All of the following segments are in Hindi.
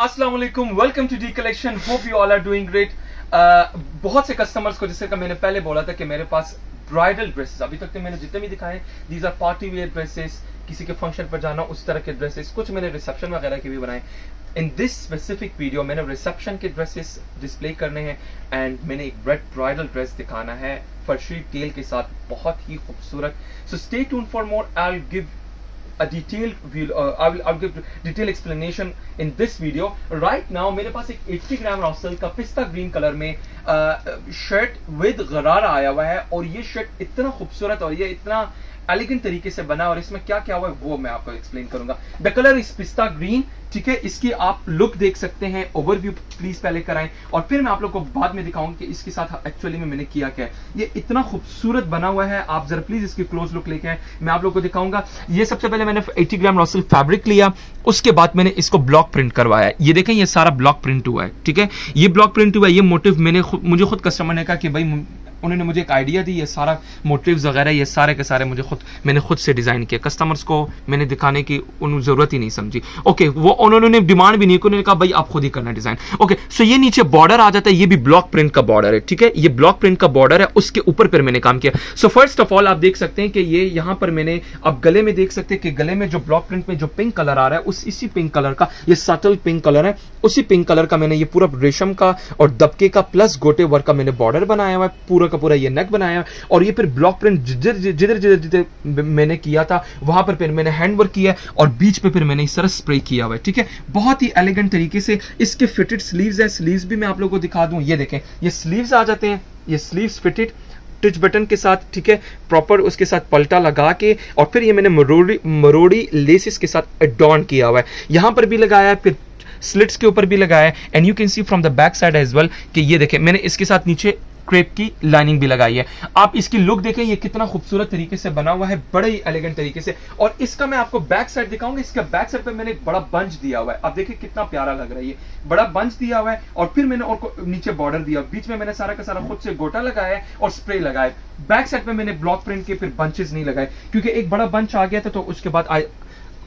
Aslam welcome to D collection hope you all are doing great बहुत से कस्टमर्स को जैसे मैंने पहले बोला था कि मेरे पास ब्राइडल ड्रेसेस अभी तक तो मैंने जितने भी दिखाए these are party wear dresses किसी के फ़ंक्शन पर जाना, उस तरह के ड्रेसेस कुछ मैंने रिसेप्शन वगैरह के भी बनाए। इन दिस स्पेसिफिक वीडियो मैंने रिसेप्शन के ड्रेसेस डिस्प्ले करने हैं एंड मैंने एक रेड ब्राइडल ड्रेस दिखाना है फर्शी टेल के साथ, बहुत ही खूबसूरत। So stay tune for more I give a detailed view uh, I will I'll give detailed explanation in this video. Right now मेरे पास एक 80 ग्राम रॉसल का पिस्ता ग्रीन कलर में शर्ट विद गरारा आया हुआ है और ये शर्ट इतना खूबसूरत और ये इतना एलिगेंट तरीके से बना और इसमें क्या क्या हुआ है वो मैं आपको एक्सप्लेन करूँगा. द कलर इज़ पिस्ता ग्रीन ठीक है, इसकी आप लुक देख सकते हैं ओवरव्यू प्लीज़ पहले कराएँ, और फिर मैं आप लोग को बाद में दिखाऊँगा कि इसके साथ एक्चुअली में मैंने किया क्या ये इतना खूबसूरत बना हुआ है, आप जरा प्लीज़ इसकी क्लोज लुक लेके आए, मैं आप लोग को दिखाऊँगा। ये सबसे पहले मैंने 80 ग्राम रॉसल फैब्रिक लिया, उसके बाद मैंने इसको ब्लॉक प्रिंट करवाया। ये देखें, ये सारा ब्लॉक प्रिंट हुआ है, ठीक है? ये ब्लॉक प्रिंट हुआ है, ये मोटिव मैंने मुझे खुद कस्टमर ने कहा कि भाई उन्होंने मुझे एक आइडिया दी, ये सारा मोटिव्स वगैरह, ये सारे के सारे मुझे खुद, मैंने खुद से डिज़ाइन किया कस्टमर्स को मैंने दिखाने की उन ज़रूरत ही नहीं समझी। ओके वो उन्होंने डिमांड भी नहीं, उन्होंने कहा, भाई, आप खुद ही करना डिज़ाइन ओके सो ये नीचे बॉर्डर आ जाता है, ये भी ब्लॉक प्रिंट का बॉर्डर है, ठीक है? ये ब्लॉक प्रिंट का बॉर्डर है, उसके ऊपर फिर मैंने काम किया। सो फ़र्स्ट ऑफ़ ऑल आप देख सकते हैं कि ये यहाँ पर मैंने अब गले में देख सकते हैं कि गले में जो ब्लॉक प्रिंट में जो पिंक कलर आ रहा है, उस, इसी पिंक कलर का, ये सटल पिंक कलर है, उसी पिंक कलर का मैंने ये पूरा रेशम का और दबके का प्लस गोटे वर्क का मैंने बॉर्डर बनाया हुआ है, पूरा का पूरा ये नेक बनाया और ये फिर ब्लॉक प्रिंट जिधर जिधर जिधर जिधर मैंने किया था, वहाँ पर फिर मैंने हैंड वर्क किया और बीच पे फिर मैंने इस स्प्रे किया हुआ है, ठीक है? बहुत ही एलिगेंट तरीके से इसके फिटेड स्लीव्स है स्लीव्स भी मैं आप लोगों को दिखा दूँ। ये देखें, ये स्लीव्स आ जाते हैं, ये स्लीव्स फिटेड टच बटन के साथ, ठीक है? प्रॉपर उसके साथ पलटा लगा के और फिर ये मैंने मरोड़ी मरोड़ी लेसिस के साथ एडॉन किया हुआ है। यहाँ पर भी लगाया फिर स्लिट्स के ऊपर भी लगाया and you can see from the back side as well कि ये देखें, मैंने इसके साथ नीचे क्रेप की लाइनिंग भी लगाई है। आप इसकी लुक देखें, ये कितना खूबसूरत तरीके से बना हुआ है, बड़े ही एलिगेंट तरीके से। और इसका मैं आपको बैक साइड दिखाऊँगा, इसका बैक साइड पे मैंने एक बड़ा बंच दिया हुआ है। आप देखिए कितना प्यारा लग रहा है ये। बड़ा बंच दिया हुआ है और फिर मैंने और नीचे बॉर्डर दिया। बीच में मैंने सारा का सारा खुद से गोटा लगाया है और स्प्रे लगाया बैक साइड पे मैंने ब्लॉक प्रिंट के फिर बंचेस नहीं लगाए। क्योंकि एक बड़ा बंच आ गया था तो उसके बाद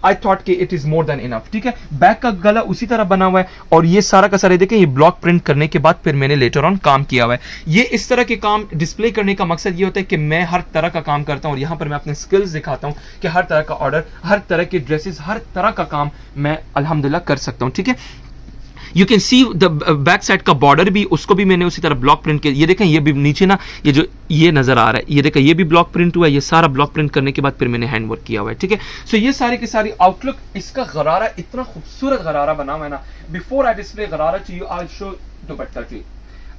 आई थॉट कि it is more than enough ठीक है? बैक का गला उसी तरह बना हुआ है और ये सारा का सारा देखें, ये ब्लॉक प्रिंट करने के बाद फिर मैंने लेटर ऑन काम किया हुआ है। ये इस तरह के काम डिस्प्ले करने का मकसद ये होता है कि मैं हर तरह का काम करता हूँ और यहाँ पर मैं अपने स्किल्स दिखाता हूँ कि हर तरह का ऑर्डर हर तरह के ड्रेसेस हर तरह का काम मैं अलहमदिल्ला कर सकता हूँ, ठीक है? You can see the back side का बॉर्डर भी, उसको भी मैंने उसी तरह ब्लॉक प्रिंट किया। ये देखें, ये भी नीचे ना, ये जो, ये नज़र आ रहा है। ये देखें, ये भी ब्लॉक प्रिंट हुआ है, ये सारा ब्लॉक प्रिंट करने के बाद फिर मैंने हैंड वर्क किया हुआ है, ठीक है? सो ये सारे के सारी आउटलुक इसका गरारा, इतना खूबसूरत गरारा बना हुआ है ना। Before I display gharara you I show dupatta too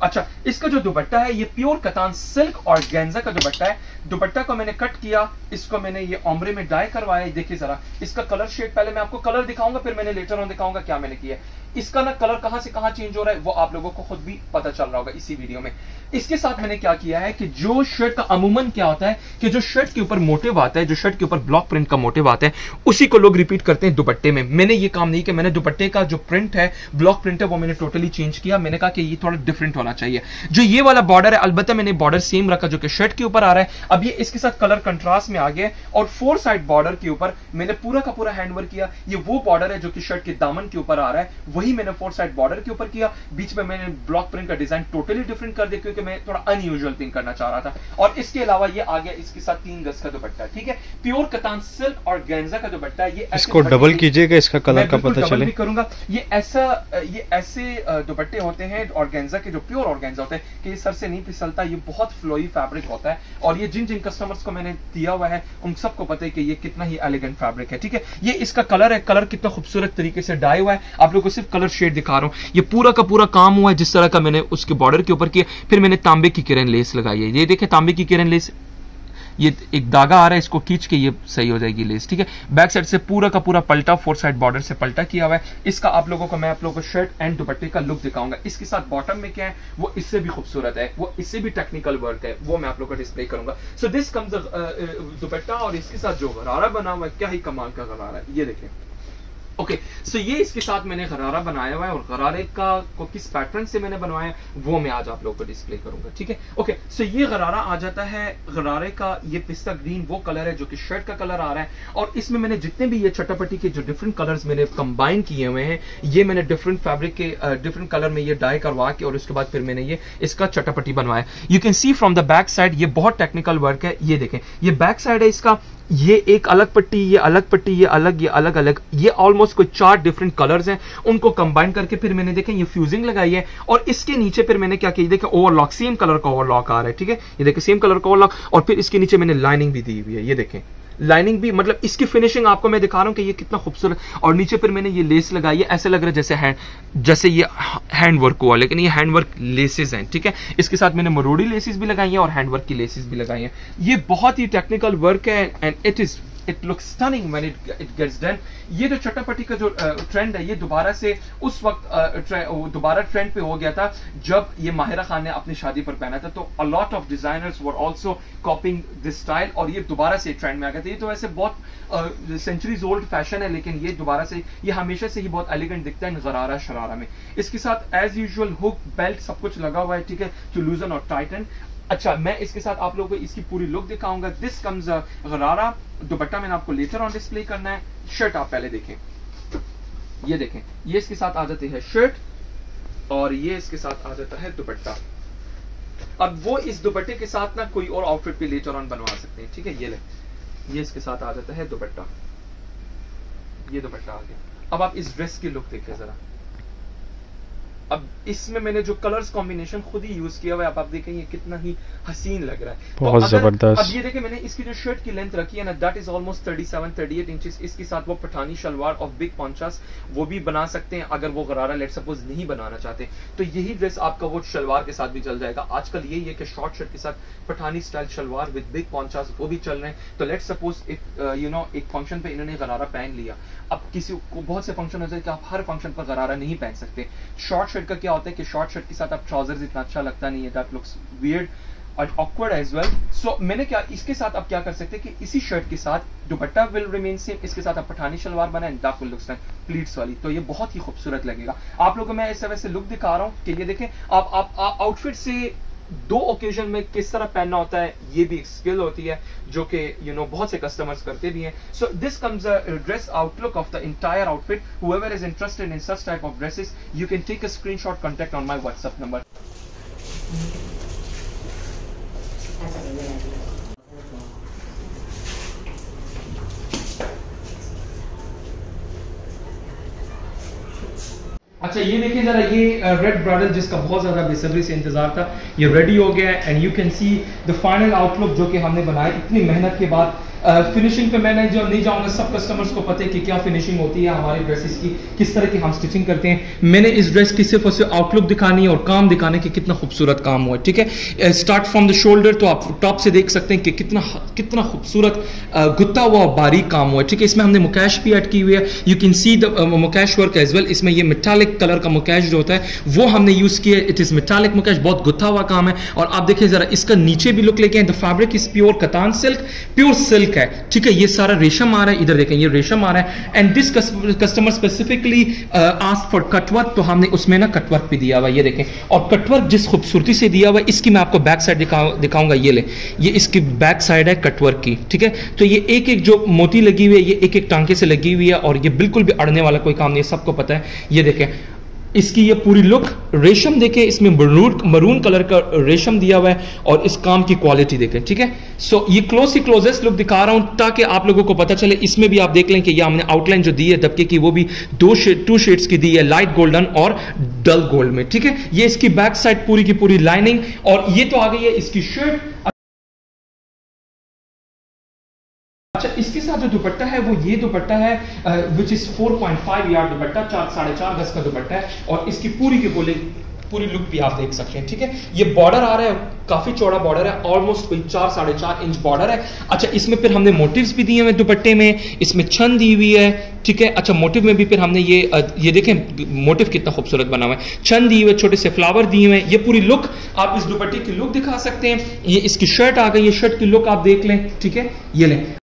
अच्छा इसका जो दुपट्टा है, ये प्योर कतान सिल्क और गेंजा का दुपट्टा है। दुपट्टा को मैंने कट किया, इसको मैंने ये ऑमरे में डाई करवाया। देखिए जरा, इसका कलर शेड पहले मैं आपको कलर दिखाऊँगा, फिर मैंने लेटर ऑन दिखाऊँगा क्या मैंने किया इसका ना कलर कहाँ से कहाँ चेंज हो रहा है, वो आप लोगों को खुद भी पता चल रहा होगा इसी वीडियो में। इसके साथ मैंने क्या किया है कि जो शर्ट का अमूमन क्या होता है कि जो शर्ट के ऊपर मोटिव आता है, जो शर्ट के ऊपर ब्लॉक प्रिंट का मोटिव आता है, उसी को लोग रिपीट करते हैं दुपट्टे में। मैंने ये काम नहीं किया, मैंने दुपट्टे का जो प्रिंट है ब्लॉक प्रिंट है, वो मैंने टोटली चेंज किया। मैंने कहा कि ये थोड़ा डिफरेंट होना चाहिए। जो ये वाला बॉर्डर है अलबत्त मैंने बॉर्डर सेम रखा जो कि शर्ट के ऊपर आ रहा है। अब ये इसके साथ कलर कंट्रास्ट में आ गया और फोर साइड बॉर्डर के ऊपर मैंने पूरा का पूरा हैंडवर्क किया। ये वो बॉर्डर है जो कि शर्ट के दामन के ऊपर आ रहा है। वही मैंने फोर साइड बॉर्डर के ऊपर किया। बीच में मैंने ब्लॉक प्रिंट का डिज़ाइन टोटली डिफरेंट कर दिया क्योंकि मैं थोड़ा अनयूजुअल थिंग करना चाह रहा था। और इसके अलावा ये आ गया इसके साथ तीन गज का दुपट्टा ठीक है? प्योर कतान सिल्क और गेंजा का दुपट्टा ये इसको डबल कीजिएगा इसका कलर का पता चले। करूँगा। ये ऐसा ये ऐसे दुपट्टे होते हैं और गेंजा के जो प्योर ऑर्गेन्जा होते हैं कि ये सर से नहीं फिसलता, ये बहुत फ्लोई फैब्रिक होता है। और ये जिन जिन कस्टमर्स को मैंने दिया हुआ है, उन सबको पता है कि ये कितना ही एलिगेंट फैब्रिक है, ठीक है? ये इसका कलर है कलर कितना खूबसूरत तरीके से डाई हुआ है। आप लोग को सिर्फ़ कलर शेड दिखा रहा हूँ। ये पूरा का पूरा काम हुआ है, जिस तरह का मैंने उसके बॉर्डर के ऊपर किया, फिर मैंने तांबे की किरण लेस लगाई है। ये देखे, तांबे की किरण लेस ये एक दागा आ रहा है, इसको खींच के ये सही हो जाएगी लेस ठीक है? बैक साइड से पूरा का पूरा पलटा फोर साइड बॉर्डर से पलटा किया हुआ है। इसका आप लोगों को, मैं आप लोगों को शर्ट एंड दुपट्टे का लुक दिखाऊँगा। इसके साथ बॉटम में क्या है, वो इससे भी खूबसूरत है, वो इससे भी टेक्निकल वर्क है, वो मैं आप लोग का डिस्प्ले करूँगा। सो दिस कम्स दुपट्टा और इसके साथ जो गरारा बना हुआ है, क्या ही कमाल का गरारा है, ये देखें। ओके सो ये इसके साथ मैंने गरारा बनाया हुआ है और गरारे का को किस पैटर्न से मैंने बनवाया वो मैं आज आप लोगों को डिस्प्ले करूँगा, ठीक है? ओके सो ये गरारा आ जाता है, गरारे का ये पिस्ता ग्रीन वो कलर है जो कि शर्ट का कलर आ रहा है और इसमें मैंने जितने भी ये चटापटी के जो डिफरेंट कलर्स मैंने कंबाइन किए हुए हैं, ये मैंने डिफरेंट फैब्रिक के डिफरेंट कलर में ये डाई करवा के और उसके बाद फिर मैंने ये इसका चटापटी बनवाया। You can see from the back side ये बहुत टेक्निकल वर्क है, ये देखें, ये बैक साइड है इसका ये एक अलग पट्टी, ये अलग पट्टी, ये अलग ये अलग अलग। ये ऑलमोस्ट कोई चार डिफरेंट कलर्स हैं। उनको कंबाइन करके फिर मैंने देखें, ये फ्यूजिंग लगाई है। और इसके नीचे फिर मैंने क्या किया? देखें ओवरलॉक सेम कलर का ओवरलॉक आ रहा है, ठीक है? ये देखें सेम कलर का ओवरलॉक और फिर इसके नीचे मैंने लाइनिंग भी दी हुई है। ये देखें। लाइनिंग भी मतलब इसकी फिनिशिंग आपको मैं दिखा रहा हूँ कि ये कितना खूबसूरत, और नीचे पर मैंने ये लेस लगाई है, ऐसे लग रहा है जैसे हैंड जैसे ये हैंड वर्क हुआ, लेकिन ये हैंड वर्क लेसेस हैं, ठीक है? इसके साथ मैंने मरोड़ी लेसेस भी लगाई हैं और हैंड वर्क की लेसेस भी लगाई हैं। ये बहुत ही टेक्निकल वर्क है and it is it look stunning when it it gets done ये जो चटापटी का जो ट्रेंड है, ये दोबारा से उस वक्त दोबारा ट्रेंड पे हो गया था जब ये माहिरा खान ने अपनी शादी पर पहना था। तो a lot of designers were also copying this style और ये दोबारा से ट्रेंड में आ गया था। ये तो वैसे बहुत सेंचुरीज ओल्ड फ़ैशन है, लेकिन ये दोबारा से, ये हमेशा से ही बहुत एलिगेंट दिखता है गरारा शरारा में। इसके साथ एज यूजल हुक बेल्ट सब कुछ लगा हुआ है, ठीक है? टू लूजन और टाइटन अच्छा मैं इसके साथ आप लोगों को इसकी पूरी लुक दिखाऊँगा। दिस कम्स गरारा दुपट्टा मैंने आपको लेटर ऑन डिस्प्ले करना है। शर्ट आप पहले देखें। ये देखें। ये इसके साथ आ जाती है शर्ट और ये इसके साथ आ जाता है दुपट्टा। अब वो इस दुपट्टे के साथ ना कोई और आउटफिट भी लेटर ऑन बनवा सकते हैं। ठीक है, ये ले। ये इसके साथ आ जाता है दुपट्टा। ये दुपट्टा आ गया। अब आप इस ड्रेस की लुक देखें जरा। अब इसमें मैंने जो कलर्स कॉम्बिनेशन खुद ही यूज़ किया हुआ है आप देखें ये कितना ही हसीन लग रहा है। बहुत तो ज़बरदस्त। अब ये देखें मैंने इसकी जो शर्ट की लेंथ रखी है ना दैट इज़ ऑलमोस्ट 37 38 इंचेस इसके साथ वो पठानी शलवार ऑफ़ बिग पॉन्चास वो भी बना सकते हैं अगर वो गरारा लेट सपोज़ नहीं बनाना चाहते। तो यही ड्रेस आपका वो शलवार के साथ भी चल जाएगा। आजकल यही है कि शॉर्ट शर्ट के साथ Pathani style salwar with big पॉन्चास वो भी चल रहे हैं। तो लेट सपोज़ यू नो एक फ़ंक्शन पे इन्होंने गरारा पहन लिया। अब किसी को बहुत से फ़ंक्शन होते हैं कि आप हर फ़ंक्शन पर गरारा नहीं पहन सकते। शॉर्ट शर्ट का क्या होता है कि शॉर्ट शर्ट के साथ आप ट्राउजर्स इतना अच्छा लगता नहीं है दैट लुक्स वियर्ड और ऑकवर्ड एज वेल सो मैंने क्या, इसके साथ आप क्या कर सकते हैं कि इसी शर्ट के साथ दुपट्टा विल रिमेन सेम इसके साथ आप पठानी शलवार बनाए दैट विल लुक्स प्लीट्स वाली। तो ये बहुत ही खूबसूरत लगेगा। आप लोगों को मैं ऐसे वैसे लुक दिखा रहा हूँ कि ये देखें, आप आप आउटफिट से दो ओकेजन में किस तरह पहनना होता है, ये भी एक स्किल होती है, जो कि यू नो बहुत से कस्टमर्स करते भी हैं। So this comes dress outlook of the entire outfit whoever is interested in such type of dresses you can take a screenshot contact on my WhatsApp number अच्छा ये देखिए जरा ये रेड ब्राडल जिसका बहुत ज़्यादा बेसब्री से इंतज़ार था, ये रेडी हो गया and you can see the final outlook जो कि हमने बनाया, इतनी मेहनत के बाद फिनिशिंग पे मैं जो नहीं जाऊँगा, सब कस्टमर्स को पता है कि क्या फिनिशिंग होती है, हमारे ड्रेसेस की, किस तरह की हम स्टिचिंग करते हैं। मैंने इस ड्रेस की सिर्फ़ और सिर्फ़ आउटलुक दिखानी है और काम दिखाने की कितना खूबसूरत काम हुआ है, ठीक है? स्टार्ट फ्रॉम द शोल्डर तो आप टॉप से देख सकते हैं कि कितना कितना खूबसूरत गुत्ता हुआ और बारीक काम हुआ है, ठीक है? इसमें हमने मुकैश भी ऐड की हुई है। You can see the mukaish work as well इसमें ये मिटालिक कलर का मुकैश जो होता है, वो हमने यूज़ किया इट इज़ मिटालिक मुकैश बहुत गुत्था हुआ काम है। और आप देखिए जरा इसका नीचे भी लुक लेके the fabric is pure कतान silk pure silk है। ठीक है, ये सारा रेशम आ रहा है, इधर देखें, ये रेशम आ रहा है। And this customer specifically ask for cutwork तो हमने उसमें ना कटवर्क भी दिया हुआ ये देखें। और कटवर्क जिस खूबसूरती से दिया हुआ है, इसकी मैं आपको बैक साइड दिखाऊँगा, ये ले। ये इसकी बैक साइड है कटवर्क की, ठीक है? तो ये एक एक जो मोती लगी हुई है, ये एक एक टांके से लगी हुई है, और ये बिल्कुल भी अड़ने वाला कोई काम नहीं है, सबको पता है। ये देखें इसकी ये पूरी लुक रेशम देखें इसमें मरून मरून कलर का रेशम दिया हुआ है और इस काम की क्वालिटी देखें ठीक है? सो so, ये क्लोज ही क्लोजेस्ट लुक दिखा रहा हूँ ताकि आप लोगों को पता चले इसमें भी आप देख लें कि ये हमने आउटलाइन जो दी है दबके की वो भी दो शेड टू शेड्स की दी है लाइट गोल्डन और डल गोल्ड में ठीक है? ये इसकी बैक साइड पूरी की पूरी लाइनिंग और ये तो आ गई है इसकी शर्ट इसके साथ जो दुपट्टा है, वो ये दुपट्टा है विच इज़ 4.5 यार्ड दुपट्टा, चार, साढ़े चार गज का दुपट्टा है, और इसकी पूरी की बोली, पूरी लुक भी आप देख सकते हैं, ठीक है? ये बॉर्डर आ रहा है, काफ़ी चौड़ा बॉर्डर है ऑलमोस्ट कोई चार, साढ़े चार इंच बॉर्डर है। अच्छा इसमें फिर हमने मोटिव्स भी दिए हुए दुपट्टे में, इसमें छन दी हुई है, ठीक है? अच्छा मोटिव में भी फिर हमने ये ये देखें मोटिव कितना खूबसूरत बना हुआ है। छन दिए हुए छोटे से फ्लावर दिए हुए ये पूरी लुक आप इस दुपट्टे की लुक दिखा सकते हैं। ये इसकी शर्ट आ गई, ये शर्ट की लुक आप देख लें, ठीक है? ये लें।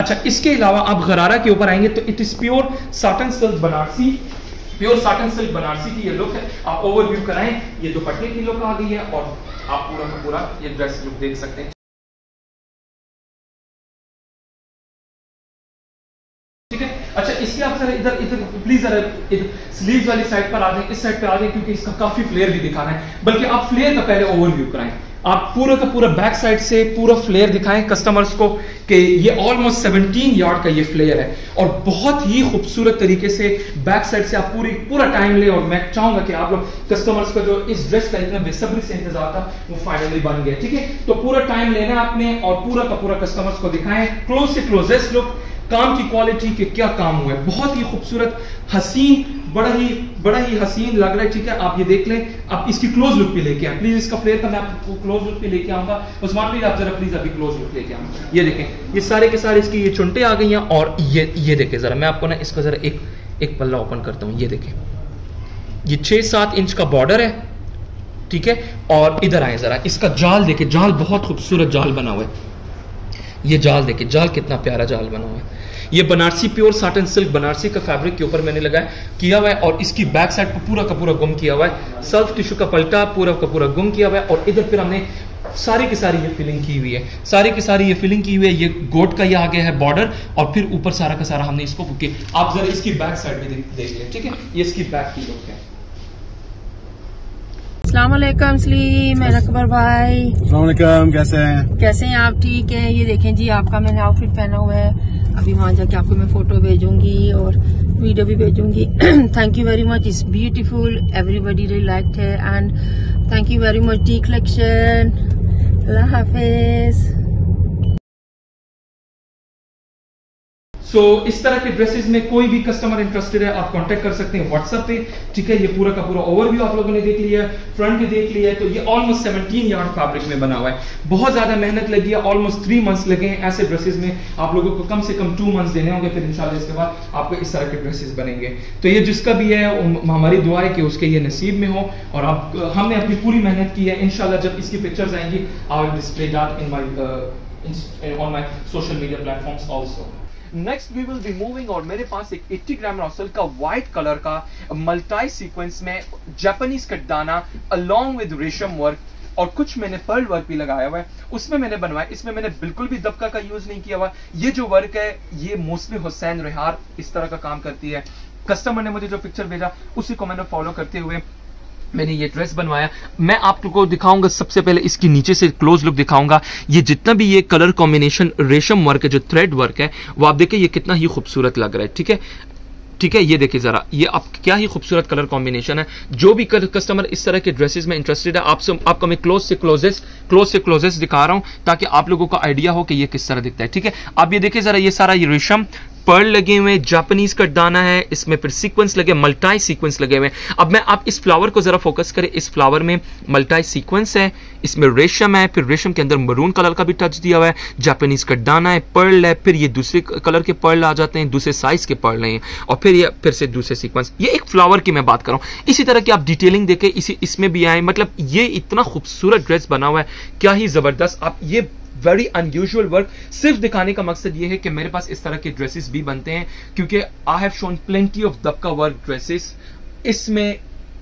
अच्छा इसके अलावा आप गरारा के ऊपर आएँगे तो it is pure satin silk Banarasi pure satin silk Banarasi की ये लुक है। आप ओवरव्यू कराएँ, ये दुपट्टे की लुक आ गई है और आप पूरा का पूरा ये ड्रेस लुक देख सकते हैं। ठीक है? अच्छा इसके आप सर इधर इधर प्लीज़ जरा इधर स्लीव वाली साइड पर आ जाए, इस साइड पर आ जाए, क्योंकि इसका काफ़ी फ्लेयर भी दिखाना है। बल्कि आप फ्लेयर का पहले ओवरव्यू कराएँ। आप पूरा का पूरा बैक साइड से पूरा फ्लेयर दिखाएँ कस्टमर्स को कि ये ऑलमोस्ट 17 यार्ड का ये फ्लेयर है। और बहुत ही खूबसूरत तरीके से बैक साइड से आप पूरी, पूरा टाइम ले और मैं चाहूँगा कि आप लोग कस्टमर्स का जो इस ड्रेस का इतना बेसब्री से इंतज़ार था, वो फाइनली बन गया ठीक है? तो पूरा टाइम लेना आपने और पूरा का पूरा कस्टमर्स को दिखाएँ। क्लोज से क्लोजेस्ट लुक काम की क्वालिटी के क्या काम हुआ है। बहुत ही खूबसूरत, हसीन बड़ा ही बड़ा ही हसीन लग रहा है, ठीक है, आप ये देख लें। आप इसकी क्लोज लुक पे लेके आए। प्लीज़ इसका फ्लेयर का मैं आपको क्लोज लुक पे लेके आऊँगा। उस्मान प्लीज़ आप जरा प्लीज़ अभी क्लोज लुक लेके आऊँगा ये देखें, ये सारे के सारे इसकी ये चुनटे आ गई हैं और ये ये देखें जरा, मैं आपको ना इसका जरा एक एक पल्ला ओपन करता हूँ। ये देखें, ये छह सात इंच का बॉर्डर है, ठीक है, और इधर आए जरा, इसका जाल देखे, जाल बहुत खूबसूरत जाल बना हुआ है। ये जाल देखे जाल कितना प्यारा जाल बना हुआ है। ये Banarasi pure satin silk Banarasi का फैब्रिक के ऊपर मैंने लगाया, किया हुआ है और इसकी बैक साइड पर पूरा का पूरा गुम किया हुआ है। सेल्फ टिश्यू का पलटा, पूरा का पूरा गुम किया हुआ है और इधर फिर हमने सारी की सारी ये फिलिंग की हुई है। सारी की सारी ये फिलिंग की हुई है, ये गोट का ये आ गया है बॉर्डर और फिर ऊपर सारा का सारा हमने इसको आप जरा इसकी बैक साइड में देख लें ठीक है? ये इसकी बैक की लुक है। असलाकुम सलीम अकबर भाई। असलाकुम कैसे हैं? कैसे हैं आप? ठीक हैं? ये देखें जी आपका मैंने आउटफिट पहना हुआ है। अभी वहाँ जाके आपको मैं फ़ोटो भेजूँगी और वीडियो भी भेजूँगी। Thank you very much it's beautiful everybody really like है and thank you very much D collection अल्लाह हाफिज़। सो so, इस तरह के ड्रेसेस में कोई भी कस्टमर इंटरेस्टेड है आप कांटेक्ट कर सकते हैं व्हाट्सएप पे ठीक है? ये पूरा का पूरा ओवरव्यू आप लोगों ने देख लिया है फ्रंट भी देख लिया है तो ये ऑलमोस्ट 17 यार्ड फैब्रिक में बना हुआ है। बहुत ज़्यादा मेहनत लगी है ऑलमोस्ट थ्री मंथ्स लगे हैं ऐसे ड्रेसेस में। आप लोगों को कम से कम टू मंथ्स देने होंगे फिर इंशाल्लाह इसके बाद आपको इस तरह के ड्रेसेस बनेंगे। तो ये जिसका भी है हमारी दुआ है कि उसके ये नसीब में हो और आप हमने अपनी पूरी मेहनत की है। इनशाला जब इसकी पिक्चर्स आएँगी I will display that in my on my social media platforms also next we will be moving और मेरे पास एक 80 ग्राम रॉसल का व्हाइट कलर का मल्टाई सीक्वेंस में जापानीज कटदाना अलोंग विद रेशम वर्क और कुछ मैंने पर्ल वर्क भी लगाया हुआ है। उसमें मैंने बनवाया। इसमें मैंने बिल्कुल भी दबका का यूज़ नहीं किया हुआ। ये जो वर्क है, ये मोस्टली हुसैन रिहार इस तरह का काम करती है। कस्टमर ने मुझे जो पिक्चर भेजा, उसी को मैंने फॉलो करते हुए मैंने ये ड्रेस बनवाया। मैं आपको दिखाऊँगा, सबसे पहले इसकी नीचे से क्लोज लुक दिखाऊँगा। ये जितना भी ये कलर कॉम्बिनेशन रेशम वर्क है, जो थ्रेड वर्क है, वो आप देखें ये कितना ही खूबसूरत लग रहा है, ठीक है? ठीक है, ये देखिए जरा, ये आप क्या ही खूबसूरत कलर कॉम्बिनेशन है। जो भी कस्टमर इस तरह के ड्रेसेस में इंटरेस्टेड है आपसे आपको मैं क्लोज से क्लोजेस्ट क्लोज से क्लोजेस्ट दिखा रहा हूँ, ताकि आप लोगों को आइडिया हो कि ये किस तरह दिखता है, ठीक है? आप ये देखिए जरा, ये सारा ये रेशम पर्ल लगे हुए हैं जापानीज का दाना है, इसमें फिर सीक्वेंस लगे मल्टाई सीक्वेंस लगे हुए हैं। अब मैं, आप इस फ्लावर को जरा फोकस करें, इस फ्लावर में मल्टाई सीक्वेंस है, इसमें रेशम है, फिर रेशम के अंदर मरून कलर का भी टच दिया हुआ है जापानीज का दाना है पर्ल है, फिर ये दूसरे कलर के पर्ल आ जाते हैं, दूसरे साइज़ के पर्ल हैं और फिर ये, फिर से दूसरे सीक्वेंस ये एक फ्लावर की मैं बात कर रहा हूँ। इसी तरह की आप डिटेलिंग देखें, इसी, इसमें भी आए मतलब ये इतना खूबसूरत ड्रेस बना हुआ है, क्या ही ज़बरदस्त। आप ये वेरी अनयूजल वर्क सिर्फ़ दिखाने का मकसद ये है कि मेरे पास इस तरह के ड्रेसेस भी बनते हैं, क्योंकि I have shown plenty of दबका work dresses इसमें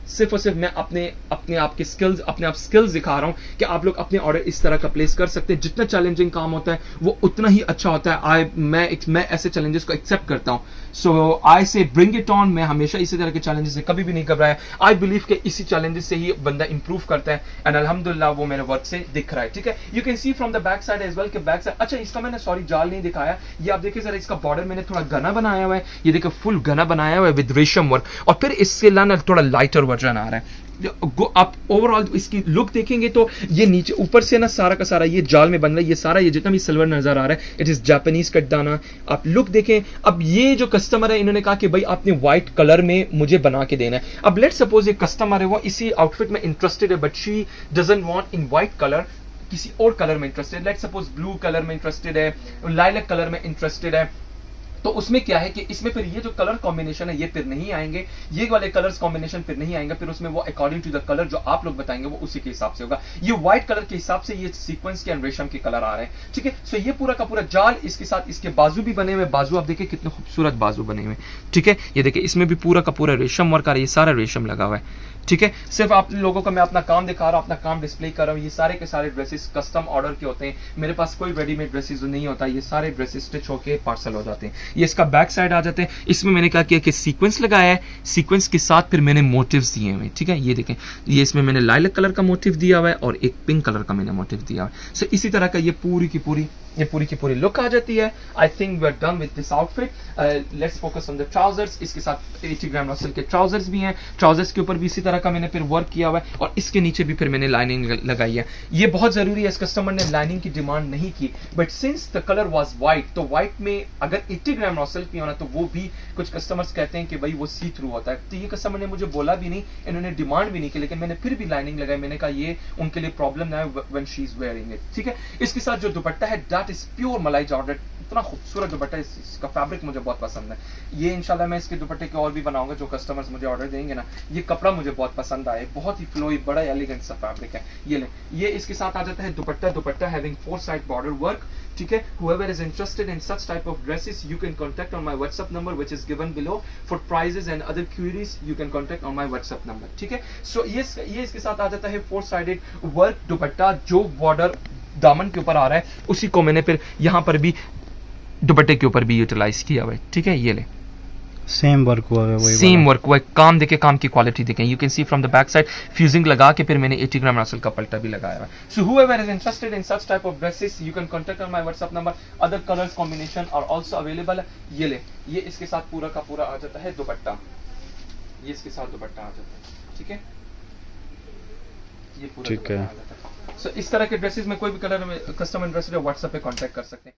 सिर्फ़ और सिर्फ़ मैं अपने अपने आप के स्किल्स अपने आप स्किल्स दिखा रहा हूँ कि आप लोग अपने ऑर्डर इस तरह का प्लेस कर सकते हैं। जितना चैलेंजिंग काम होता है, वो उतना ही अच्छा होता है। आई मैं मैं ऐसे चैलेंजेस को एक्सेप्ट करता हूँ। सो आई से ब्रिंग इट ऑन मैं हमेशा इसी तरह के चैलेंजेस से कभी भी नहीं घबराया। आई बिलीव के इसी चैलेंजेस से ही बंदा इंप्रूव करता है। एंड अलहमदुल्ला वो मेरे वर्क से दिख रहा है। ठीक है? You can see from the back side as well के बैक साइड अच्छा इसका मैंने सॉरी जाल नहीं दिखाया। ये आप देखिए जरा, इसका बॉर्डर मैंने थोड़ा घना बनाया हुआ है। ये देखिए फुल घना बनाया हुआ है विद रेशम वर्क और फिर इससे लाना थोड़ा लाइटर वर्जन आ रहा है। आप ओवरऑल इसकी लुक देखेंगे तो ये नीचे, ऊपर से ना सारा का सारा ये जाल में बन रहा है ये सारा ये जितना भी सिल्वर नज़र आ रहा है इट इज़ जापानीज कट दाना। आप लुक देखें, अब ये जो कस्टमर है, इन्होंने कहा कि भाई आपने व्हाइट कलर में मुझे बना के देना है। अब लेट सपोज़ ये कस्टमर है, वो इसी आउटफिट में इंटरेस्टेड है but she doesn't want in white colour किसी और कलर में interested let suppose blue colour में इंटरेस्टेड है लाइलक कलर में इंटरेस्टेड है। तो उसमें क्या है कि इसमें फिर ये जो कलर कॉम्बिनेशन है, ये फिर नहीं आएँगे। ये वाले कलर्स कॉम्बिनेशन फिर नहीं आएँगे, फिर उसमें वो अकॉर्डिंग टू द कलर जो आप लोग बताएँगे, वो उसी के हिसाब से होगा। ये व्हाइट कलर के हिसाब से ये सीक्वेंस के एंड रेशम के कलर आ रहे हैं, ठीक है? सो ये पूरा का पूरा जाल इसके साथ, इसके बाजू भी बने हुए बाजू आप देखिए कितने खूबसूरत बाजू बने हुए ठीक है? ये देखिए, इसमें भी पूरा का पूरा रेशम वर्क आ रहा है, ये सारा रेशम लगा हुआ है। ठीक है? सिर्फ़ आप लोगों को मैं अपना काम दिखा रहा हूँ, अपना काम डिस्प्ले कर रहा हूँ। ये सारे के सारे ड्रेसेस कस्टम ऑर्डर के होते हैं। मेरे पास कोई रेडीमेड ड्रेसेस नहीं होता। ये सारे ड्रेसेस स्टिच होके पार्सल हो जाते हैं। ये इसका बैक साइड आ जाते हैं। इसमें मैंने क्या किया कि सीक्वेंस लगाया है। सीक्वेंस के साथ फिर मैंने मोटिव्स दिए हुए ठीक है? ये देखें। ये इसमें मैंने लाइलक कलर का मोटिव दिया हुआ है और एक पिंक कलर का मैंने मोटिव दिया हुआ है। सो इसी तरह का ये पूरी की पूरी ये पूरी की पूरी लुक आ जाती है। I think we are done with this outfit let's focus on the trousers इसके साथ 80 ग्राम रसल के ट्राउजर्स भी हैं। ट्राउजर्स के ऊपर भी इसी तरह का मैंने फिर वर्क किया हुआ है और इसके नीचे भी फिर मैंने लाइनिंग लगाई है। ये बहुत ज़रूरी है, इस कस्टमर ने लाइनिंग की डिमांड नहीं की। But since the colour was white तो व्हाइट में अगर 80 ग्राम रसल की होना तो वो भी कुछ कस्टमर्स कहते हैं कि भाई वो सी थ्रू होता है। तो ये कस्टमर ने मुझे बोला भी नहीं, इन्होंने डिमांड भी नहीं की, लेकिन मैंने फिर भी लाइनिंग लगाई। मैंने कहा, ये उनके लिए प्रॉब्लम ना है when she is wearing it ठीक है? इसके साथ जो दुपट्टा है दैट इज़ प्योर मलाई जॉर्डेट इतना खूबसूरत दुपट्टा इस, इसका फैब्रिक मुझे बहुत पसंद है। ये इंशाल्लाह मैं इसके दुपट्टे के और भी बनाऊँगा जो कस्टमर्स मुझे ऑर्डर देंगे ना ये कपड़ा मुझे बहुत पसंद आए। बहुत ही फ्लोई बड़ा एलिगेंट सा फैब्रिक है। ये ले ये इसके साथ आ जाता है dupatta. Dupatta having four side border work ठीक है? Whoever is interested in such type of dresses you can contact on my whatsapp number which is given below. For prices and other queries you can contact on my whatsapp number ठीक है? सो ये ये इसके साथ आ जाता है फोर साइडेड वर्क दुपट्टा जो बॉर्डर दामन के ऊपर आ रहा है। उसी को मैंने फिर यहाँ पर भी दुपट्टे के ऊपर भी यूटिलाइज किया हुआ है। ठीक है ये ले। सेम वर्क हुआ है वही सेम वर्क हुआ है। काम देखे काम की क्वालिटी देखें। You can see from the back side fusing लगा के फिर मैंने 80 ग्राम रसल का पल्टा भी लगाया हुआ है। सो whoever is interested in such type of dresses you can contact on my whatsapp number. Other colors combination are also available. ये ले। ये इसके साथ पूरा का पूरा आ जाता है दुपट्टा। ये इसके साथ दुपट्टा आ जाता है। ठीक है? ये पूरा ठीक है। सो so, इस तरह के ड्रेसेस में कोई भी कलर में कस्टम एंड ड्रेस व्हाट्सएप पे कांटेक्ट कर सकते हैं।